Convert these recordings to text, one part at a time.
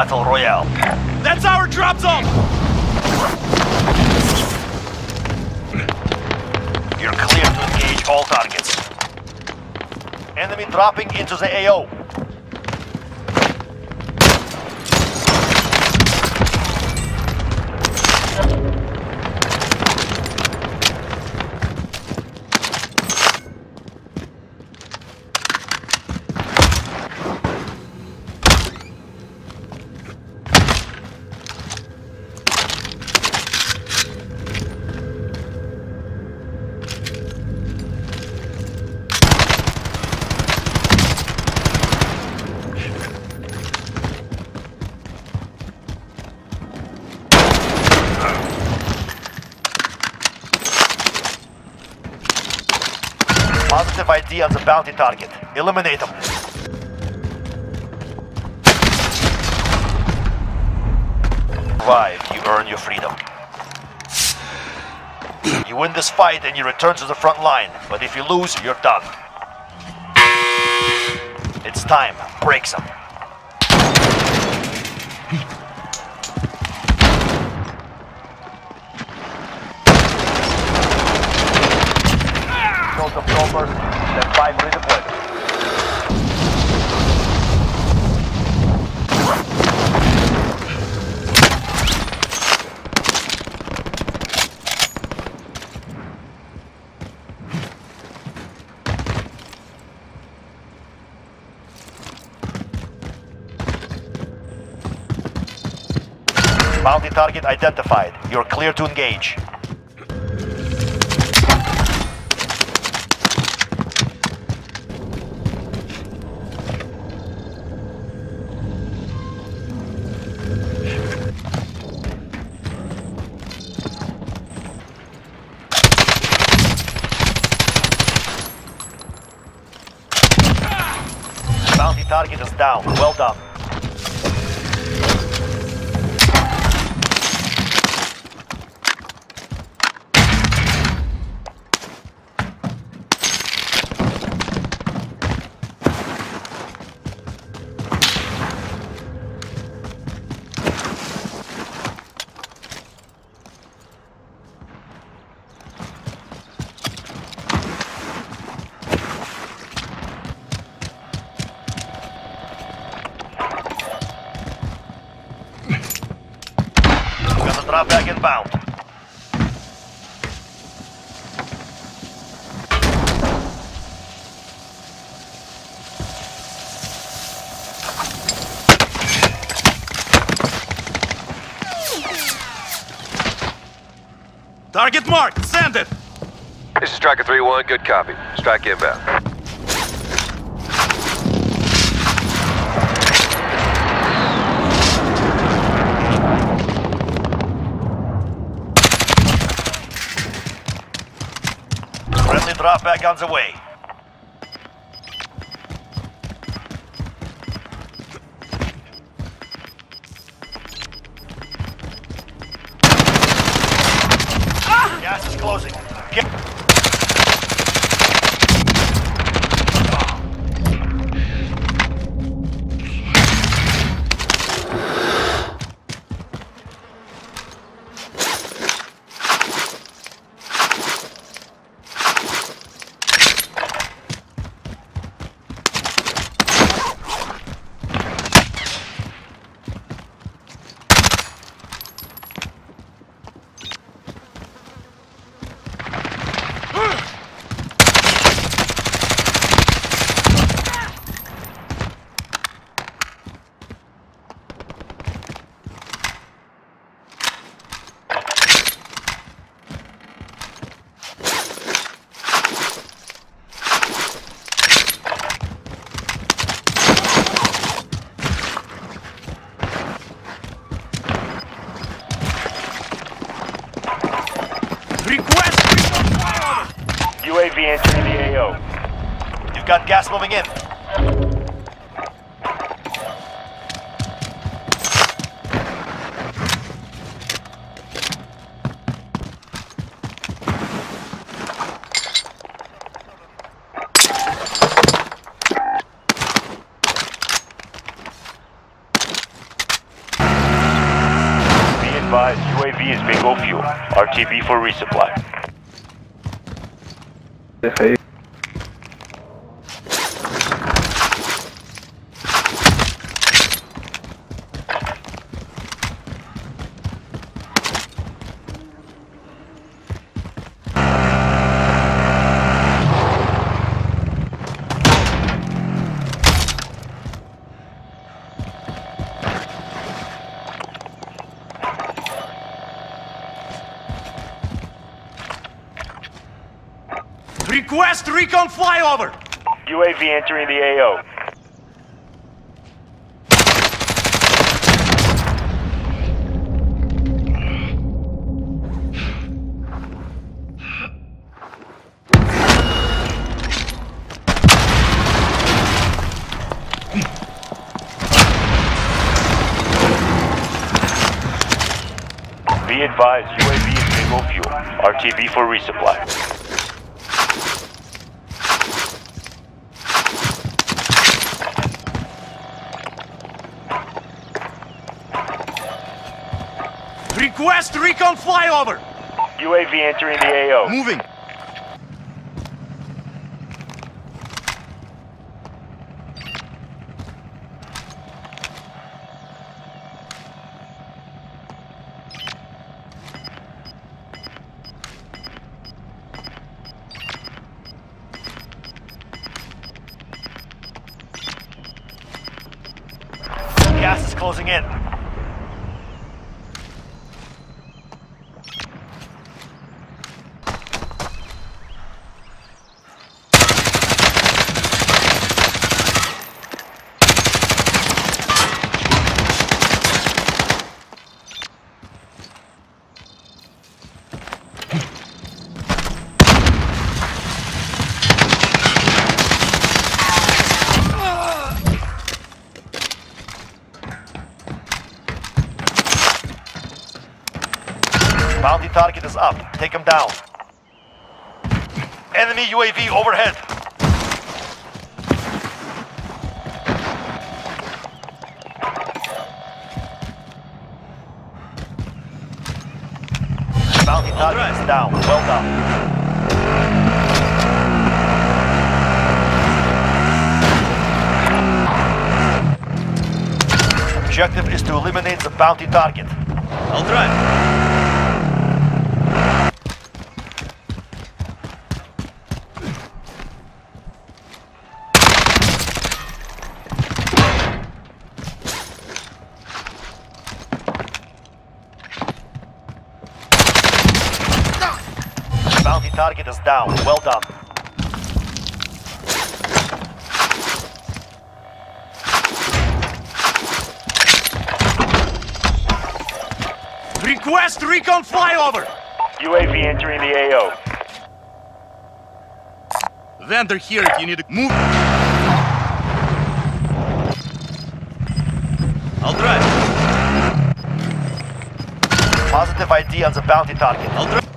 Battle Royale. That's our drop zone! You're clear to engage all targets. Enemy dropping into the AO. Positive ID on the bounty target. Eliminate them. Survive, you earn your freedom. You win this fight and you return to the front line, but if you lose, you're done. It's time. Break some. Kill Bounty target identified. You're clear to engage. Target is down. Well done. Got the drop back inbound. Target marked! Send it! This is Striker 3-1, good copy. Strike inbound. Drop back on the way. Gas is closing. Get Request freedom flyover! UAV entering the AO. You've got gas moving in. advised, UAV is bingo fuel. RTB for resupply. Deja ahí. Request recon flyover! UAV entering the AO. Be advised, UAV is bingo fuel. RTB for resupply. Request recon flyover! UAV entering the AO. Moving! Gas is closing in. Bounty target is up. Take him down. Enemy UAV overhead. Bounty target is down. Well done. Objective is to eliminate the bounty target. I'll drive. Bounty target is down. Well done. Request recon flyover! UAV entering the AO. Vendor here if you need to move. I'll drive. Positive ID on the bounty target. I'll drive.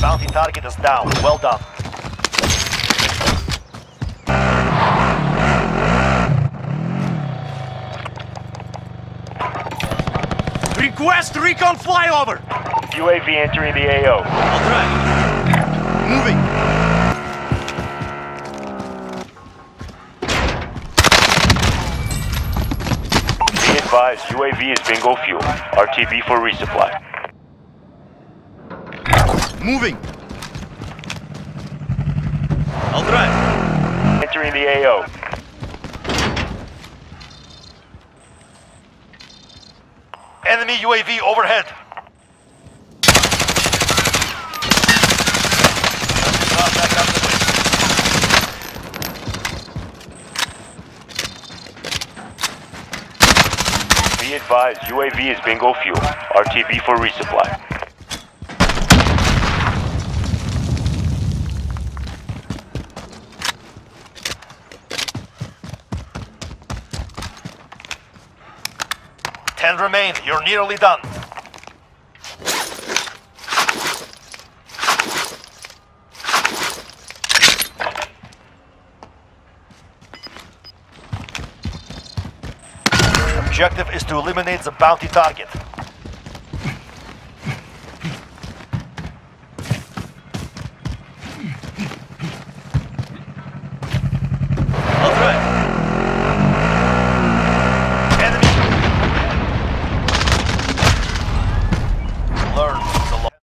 Bounty target is down. Well done. Request recon flyover! UAV entering the AO. I'll. Moving. Be advised, UAV is bingo fuel. RTB for resupply. Moving. I'll drive. Entering the AO. Enemy UAV overhead. Drop back up the way. Be advised, UAV is bingo fuel. RTB for resupply. Ten remain. You're nearly done. Objective is to eliminate the bounty target.